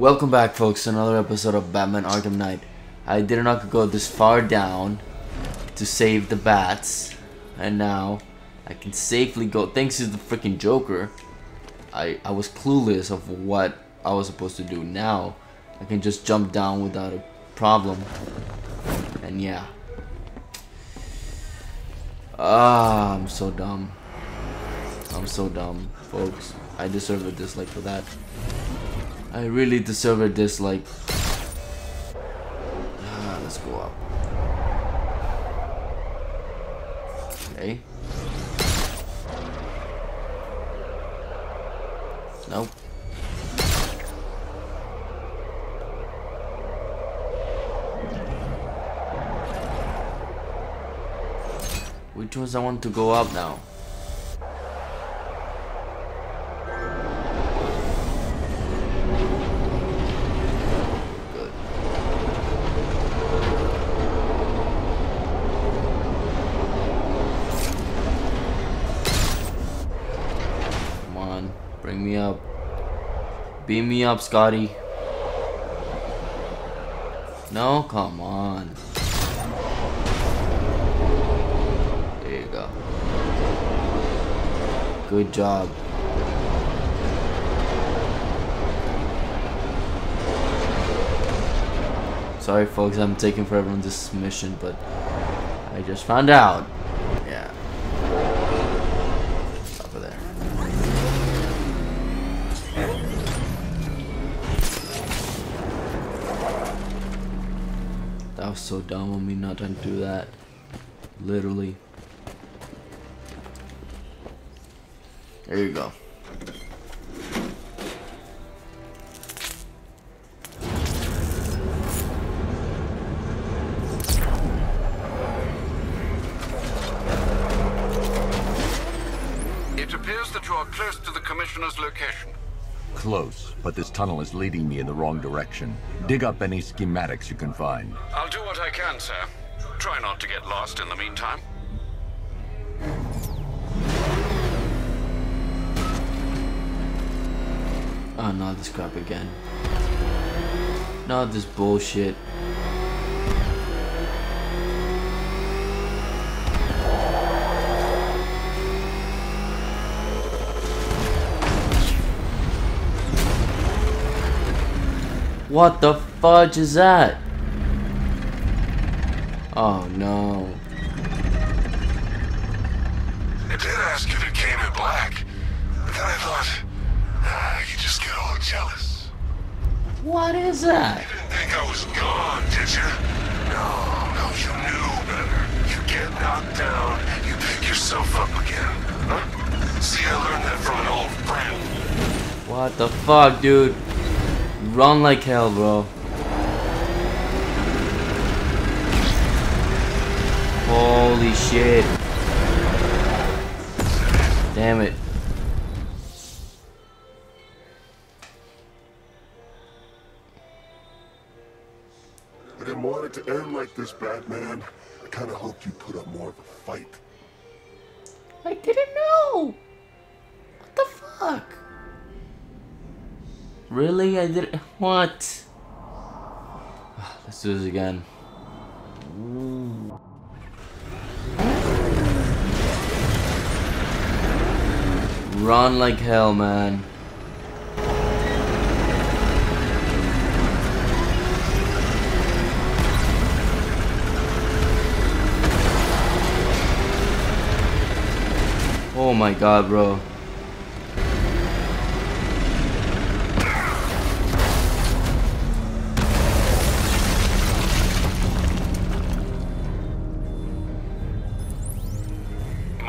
Welcome back folks to another episode of Batman Arkham Knight. I did not go this far down to save the bats and now I can safely go thanks to the freaking Joker. I, I was clueless of what I was supposed to do. Now I can just jump down without a problem. And yeah. Ah, I'm so dumb. I'm so dumb, folks. I deserve a dislike for that. I really deserve a dislike. Ah, let's go up. Okay. Nope. Which ones I want to go up now? Up, Scotty. No, come on. There you go. Good job. Sorry folks, I'm taking forever on this mission, but I just found out. Was so dumb of me not to do that. Literally. There you go. It appears that you are close to the Commissioner's location. Close, but this tunnel is leading me in the wrong direction. Dig up any schematics you can find. I'll do what I can, sir. Try not to get lost in the meantime. Ah, oh, not this crap again. Not this bullshit. What the fudge is that? Oh no. I did ask if it came in black, but then I thought, ah, you just get all jealous. What is that? Didn't think I was gone, did you? No, no, you knew better. You get knocked down, you pick yourself up again. Huh? See, I learned that from an old friend. What the fuck, dude? Run like hell, bro. Holy shit. Damn it. I didn't want it to end like this, Batman. I kind of hoped you'd put up more of a fight. I didn't know. What the fuck? Really? I didn't- What? Ah, let's do this again. Run like hell, man. Oh my god, bro.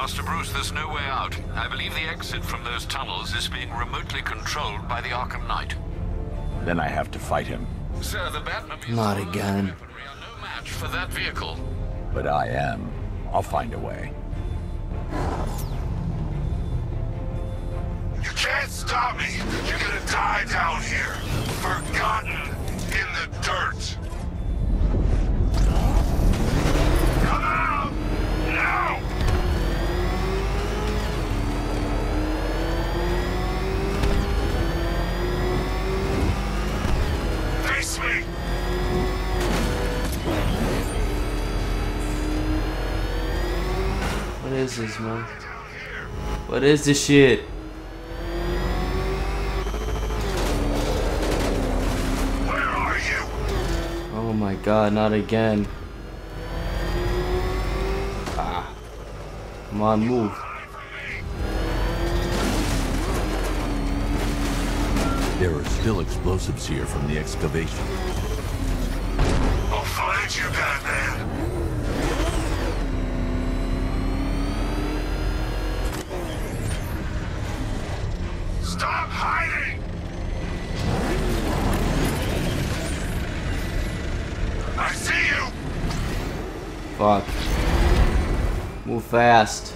Master Bruce, there's no way out. I believe the exit from those tunnels is being remotely controlled by the Arkham Knight. Then I have to fight him. Sir, the Batmobile Not again. weaponry are no match for that vehicle. But I am. I'll find a way. You can't stop me. You're gonna die down here. Forgotten in the dirt. This, man? What is this shit? Where are you? Oh my god, not again. Ah. Come on, move. There are still explosives here from the excavation. I'll find you, Batman. Stop hiding! I see you! Fuck. Move fast.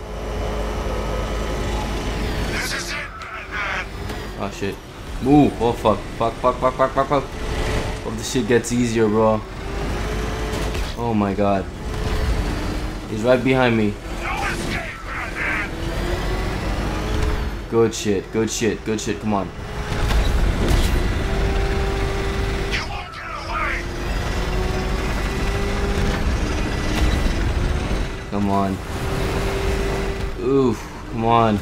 Oh shit. Move. Oh fuck. Fuck, fuck, fuck, fuck, fuck, fuck. Hope this shit gets easier, bro. Oh my god. He's right behind me. Good shit, good shit, good shit. Come on. You won't get away! Come on. Oof. Come on.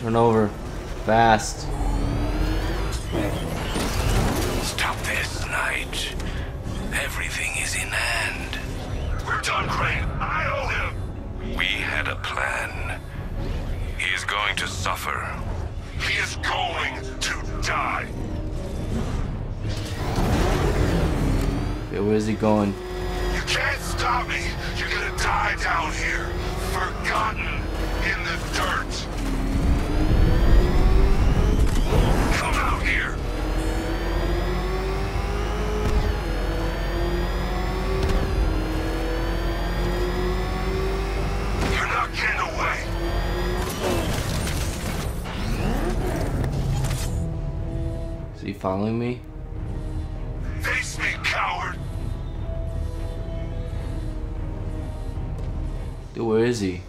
Turn over. Fast. Where's he going? You can't stop me. You're gonna die down here. Forgotten in the dirt. Come out here. You're not getting away. Is he following me? Dude, where is he?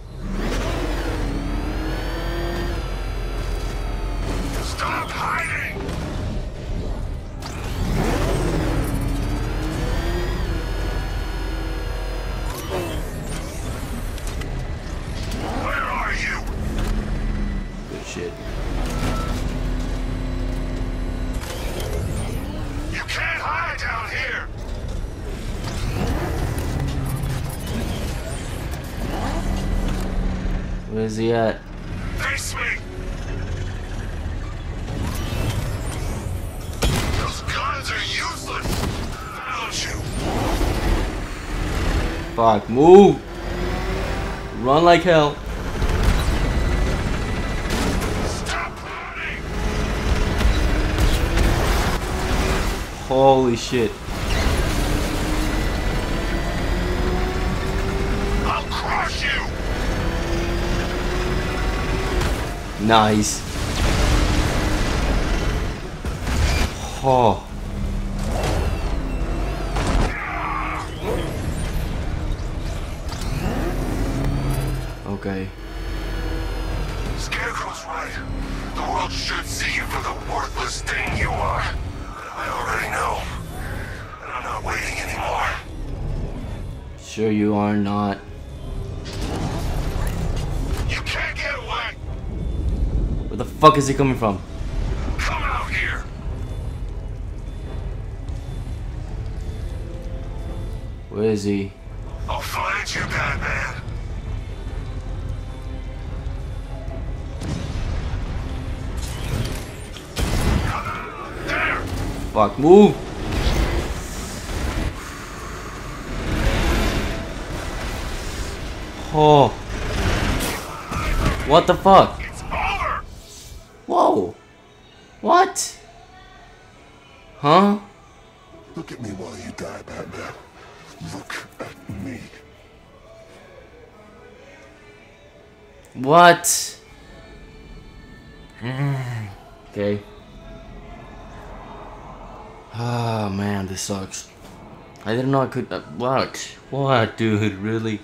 Is he at? Face me. Those guns are useless. You. Fuck, move! Run like hell. Holy shit. Nice. Oh. Okay. Scarecrow's right. The world should see you for the worthless thing you are. I already know. And I'm not waiting anymore. Sure you are not. Fuck is he coming from? Come out here. Where is he? I'll find you, Batman. There! Fuck, move! Oh. What the fuck? Whoa. What? Huh? Look at me while you die, Batman. Look at me. What? okay. Oh man, this sucks. I didn't know I could. Uh, what? What, dude? Really?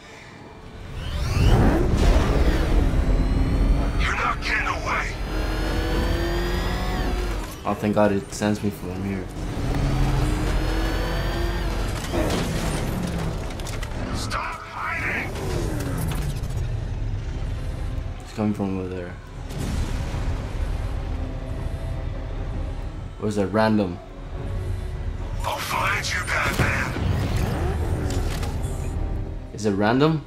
Oh, thank God it sends me from here. Stop hiding! It's coming from over there. Where's that random? I'll find you, Batman. Is it random?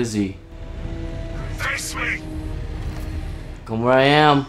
Is he? Face me. Come where I am.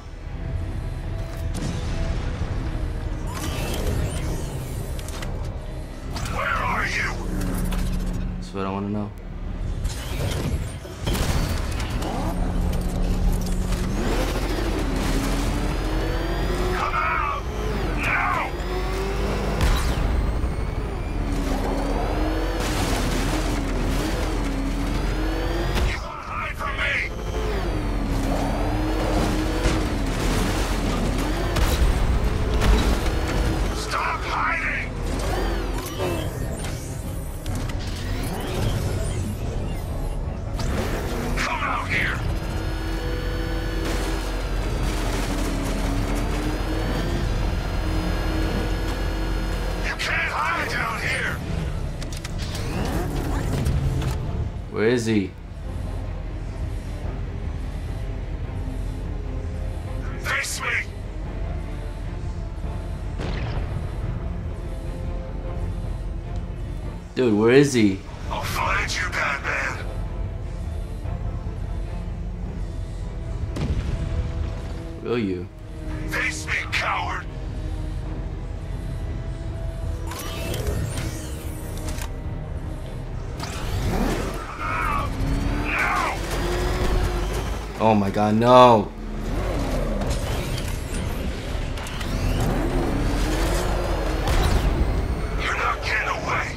Is he? Face me! Dude, where is he? I'll find you, Batman! Will you? Oh my god, no! You're not getting away!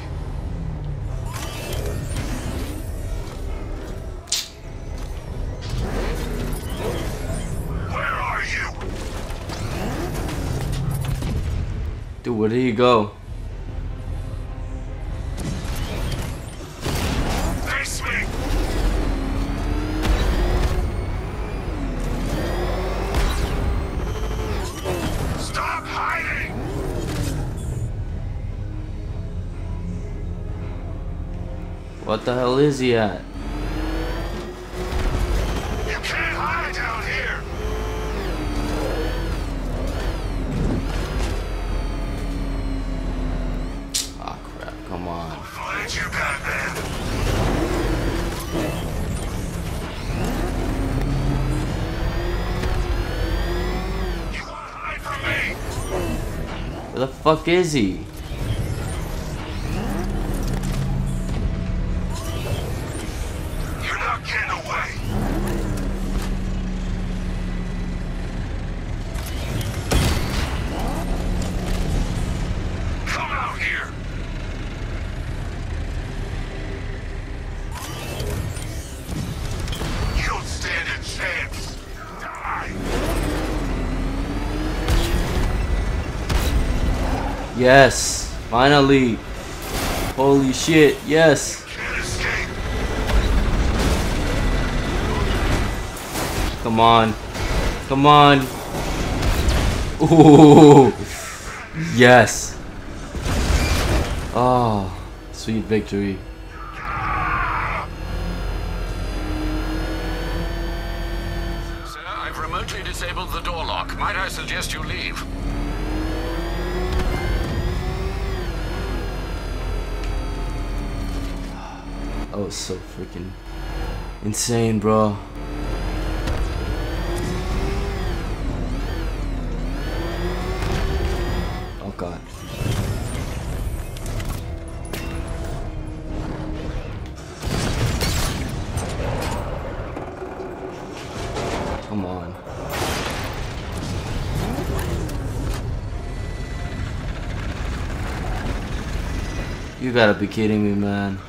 Where are you? Dude, where did he go? The hell is he at? You can't hide down here! Ah, crap, come on. Find you, Batman! You won't hide from me! Where the fuck is he? Yes! Finally! Holy shit, yes! Come on. Come on. Ooh. Yes. Oh, sweet victory. So freaking insane, bro. Oh god. Come on. You gotta be kidding me, man.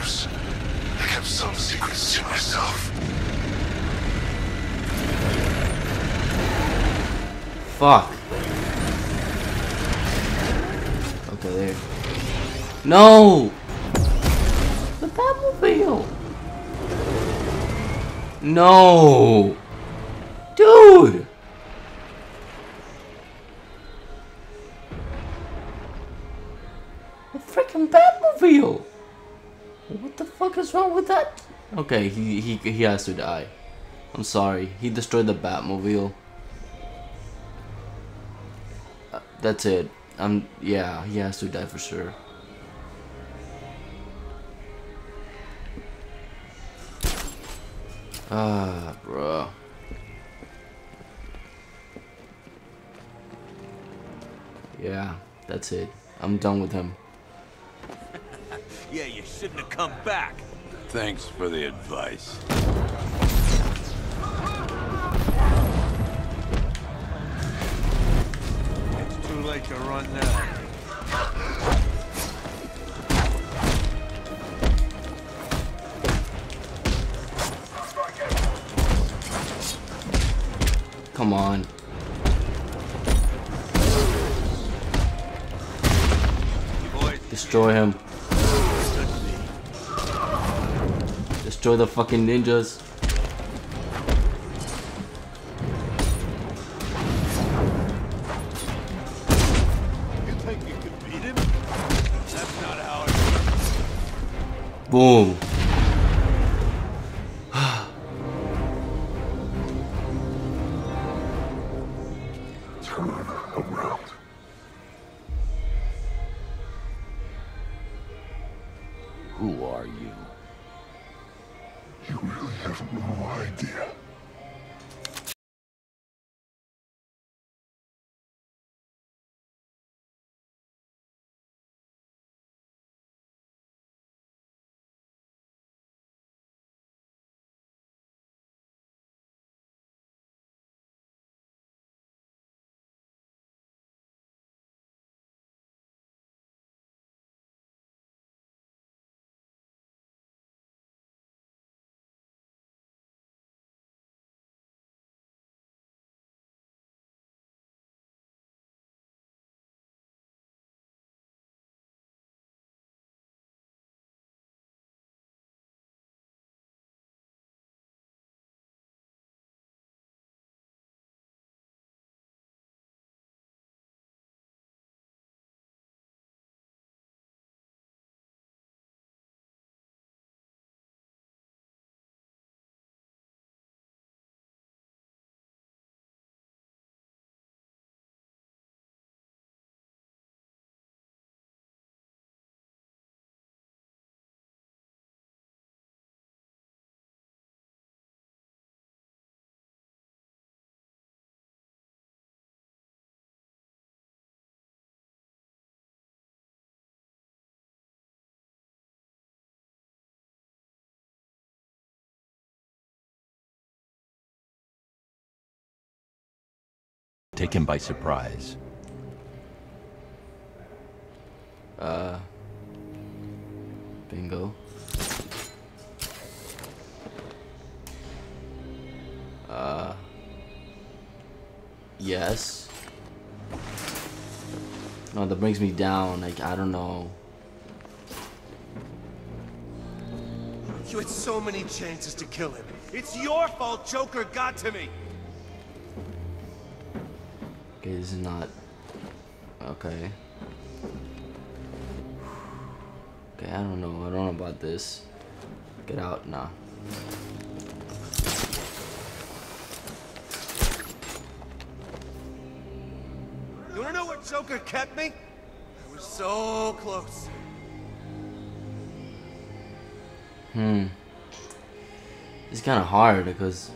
I kept some secrets to myself. Fuck. Okay, there. No! The Batmobile! No! Dude! With that? Okay, he, he, he has to die. I'm sorry. He destroyed the Batmobile. Uh, that's it. I'm, yeah, he has to die for sure. Ah, bro. Yeah, that's it. I'm done with him. Yeah, you shouldn't have come back. Thanks for the advice. It's too late to run now. Come on. Destroy him. Destroy the fucking ninjas. You Take him by surprise. Uh. Bingo. Uh. Yes. No, that brings me down. Like, I don't know. You had so many chances to kill him. It's your fault Joker got to me. Is not. Okay. Okay, I don't know. I don't know about this. Get out. Nah. You wanna know where Joker kept me? I was so close. Hmm. It's kind of hard because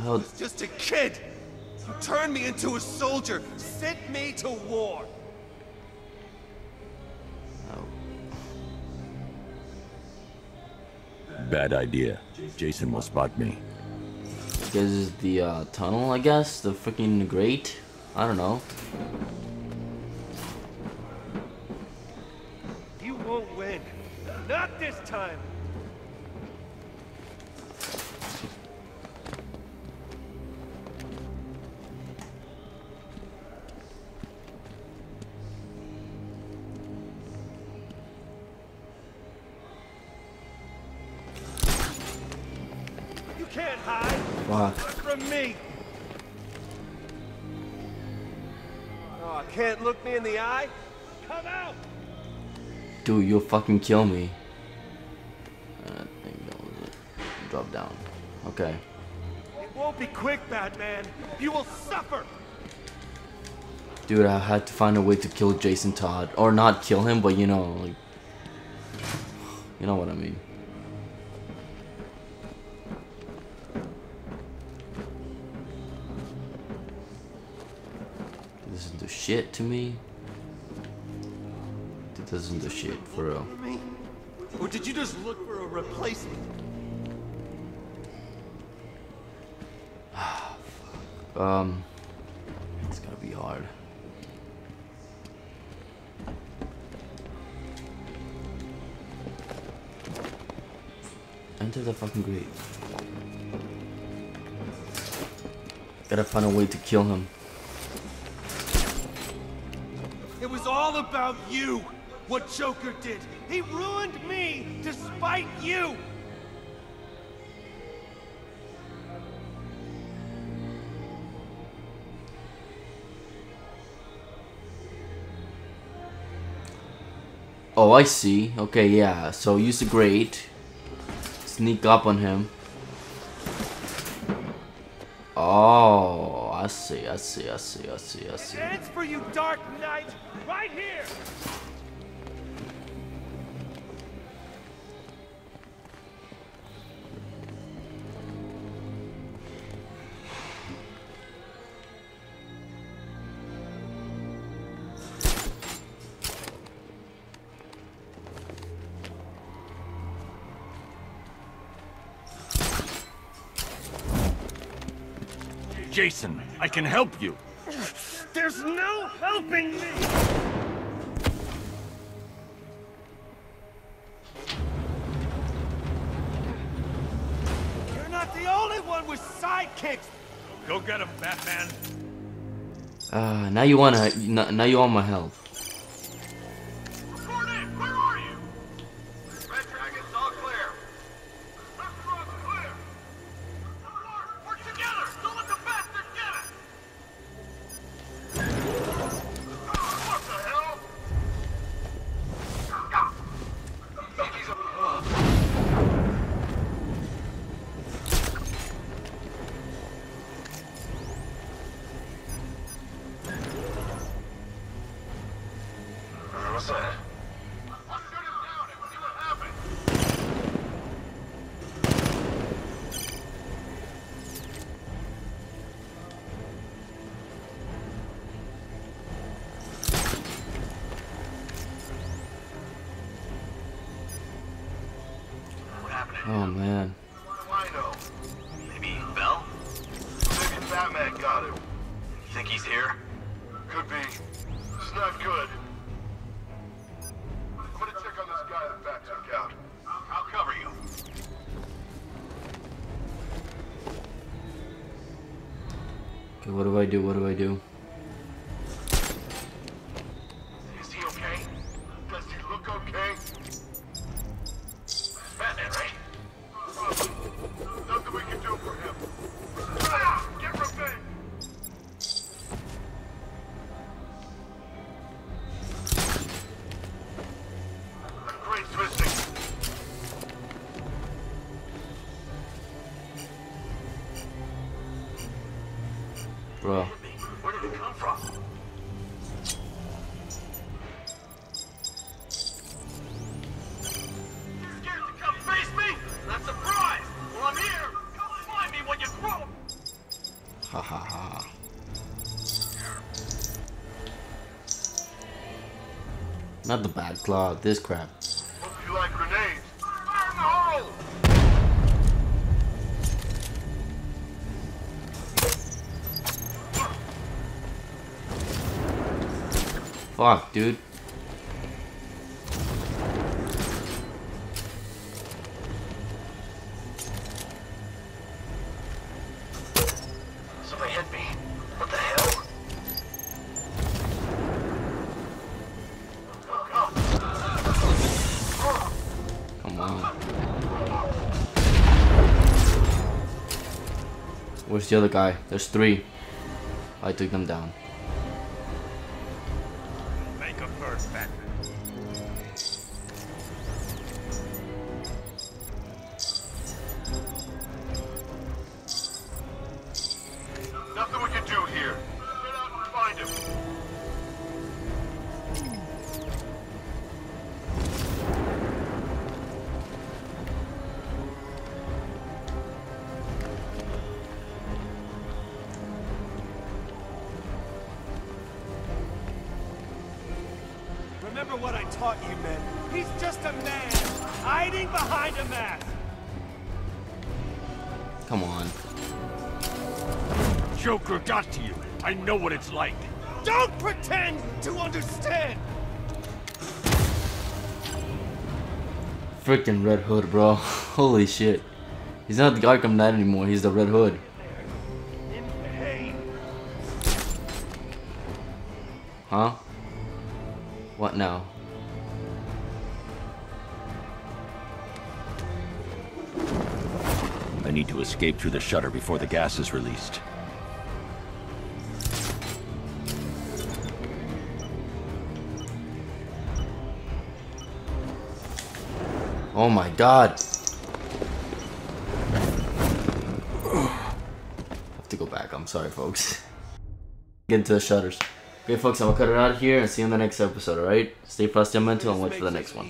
The hell? was just a kid. You turned me into a soldier, sent me to war. Oh. Bad idea. Jason will spot me. This is the uh, tunnel, I guess? The freaking grate? I don't know. From me. Oh, can't look me in the eye? Come out! Dude, you'll fucking kill me. Uh, I think that was it. Drop down. Okay. It won't be quick, Batman. You will suffer. Dude, I had to find a way to kill Jason Todd. Or not kill him, but you know, like... You know what I mean. Doesn't do shit to me. It doesn't do shit, for real. Or did you just look for a replacement? Ah fuck. Um... It's gonna be hard. Enter the fucking grate. Gotta find a way to kill him. All about you. What Joker did. He ruined me despite you. Oh, I see. Okay, yeah. So use the grate. Sneak up on him. Oh, I see, I see, I see, I see, I see. It for you, Dark Knight, right here. Jason, I can help you. There's no helping me. You're not the only one with sidekicks. Go get him, Batman. Uh, now you wanna, now you want my help. Oh man. What do I know? Maybe he fell? Maybe Batman got him. Think he's here? Could be. It's not good. I'm gonna check on this guy that Bat took out. I'll cover you. Okay, what do I do? What do I do? Where did it come from? You scared to come face me? Not surprised. Well, I'm here. Come find me when you grow. Ha ha ha. Not the Batclaw, this crap. You like grenades? Fire in the hole! Fuck, dude. Somebody hit me. What the hell? Come on. Where's the other guy? There's three. I took them down. Got to you. I know what it's like. Don't pretend to understand. Freaking Red Hood, bro. Holy shit. He's not the Arkham Knight anymore, he's the Red Hood. Huh? What now? I need to escape through the shutter before the gas is released. Oh my god. I have to go back. I'm sorry, folks. Get into the shutters. Okay, folks, I'm gonna cut it out here and see you in the next episode, alright? Stay frosty and mental and watch for the next one.